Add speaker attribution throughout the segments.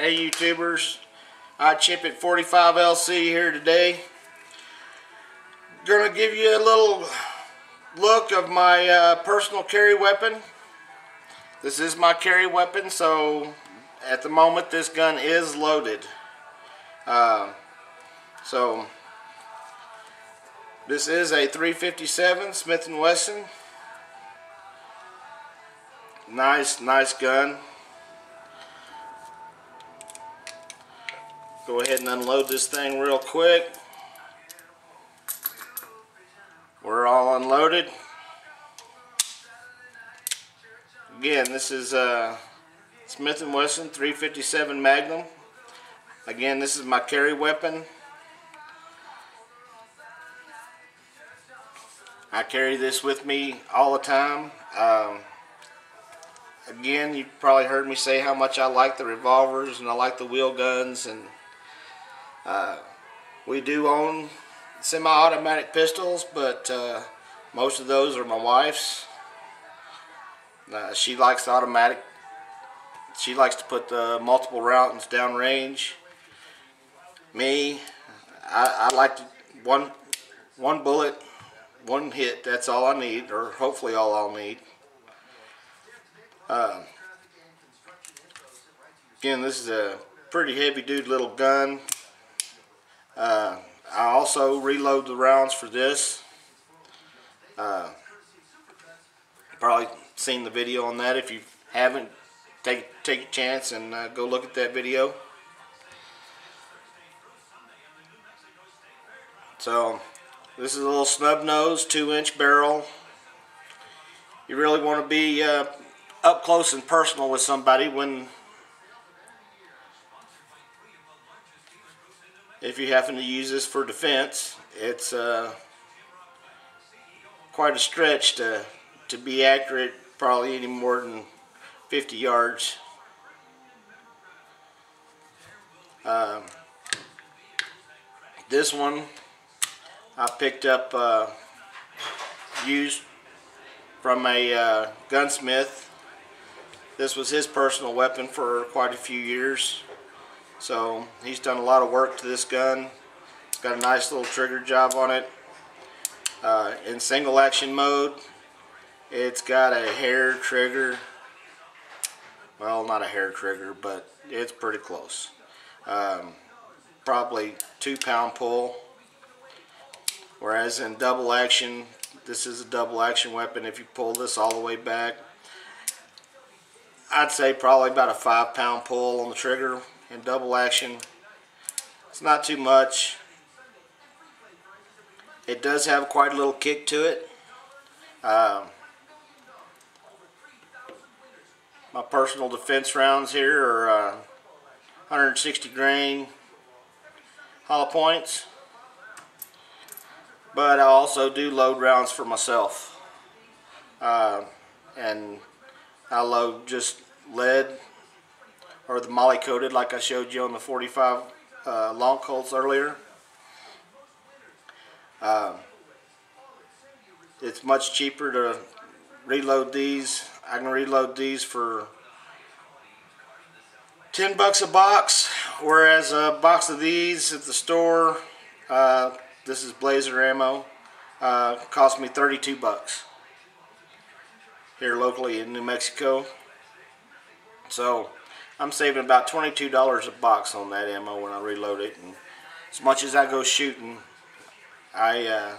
Speaker 1: Hey YouTubers, Ichipit45LC here today. Gonna give you a little look of my uh, personal carry weapon. This is my carry weapon, so at the moment this gun is loaded. Uh, so this is a 357 Smith & Wesson. Nice, nice gun. Go ahead and unload this thing real quick. We're all unloaded. Again, this is uh, Smith & Wesson 357 Magnum. Again, this is my carry weapon. I carry this with me all the time. Um, again, you probably heard me say how much I like the revolvers and I like the wheel guns and uh, we do own semi-automatic pistols, but uh, most of those are my wife's. Uh, she likes automatic. She likes to put the multiple rounds down range. Me, I, I like to, one one bullet, one hit. That's all I need, or hopefully all I'll need. Uh, again, this is a pretty heavy dude little gun. Uh, I also reload the rounds for this. Uh, probably seen the video on that. If you haven't, take take a chance and uh, go look at that video. So this is a little snub nose, two inch barrel. You really want to be uh, up close and personal with somebody when if you happen to use this for defense, it's uh, quite a stretch to, to be accurate probably any more than 50 yards. Um, this one I picked up uh, used from a uh, gunsmith. This was his personal weapon for quite a few years. So he's done a lot of work to this gun. It's got a nice little trigger job on it. Uh, in single action mode, it's got a hair trigger. Well, not a hair trigger, but it's pretty close. Um, probably two pound pull. Whereas in double action, this is a double action weapon. If you pull this all the way back, I'd say probably about a five pound pull on the trigger and double action. It's not too much. It does have quite a little kick to it. Um, my personal defense rounds here are uh, 160 grain hollow points. But I also do load rounds for myself. Uh, and I load just lead or the moly coated like I showed you on the 45 uh, long Colts earlier. Uh, it's much cheaper to reload these. I can reload these for 10 bucks a box, whereas a box of these at the store, uh, this is Blazer ammo, uh, cost me 32 bucks here locally in New Mexico. So I'm saving about $22 a box on that ammo when I reload it. And as much as I go shooting, I uh,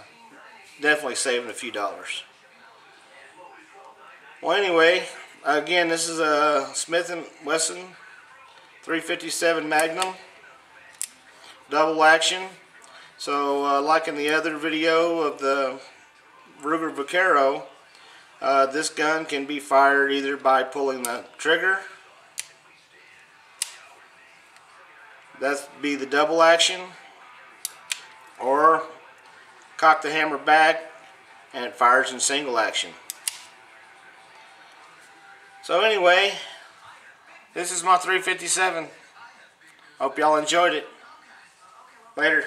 Speaker 1: definitely saving a few dollars. Well, anyway, again, this is a Smith & Wesson 357 Magnum double action. So, uh, like in the other video of the Ruger Vaquero, uh, this gun can be fired either by pulling the trigger That's be the double action or cock the hammer back and it fires in single action. So anyway, this is my 357. Hope y'all enjoyed it. Later.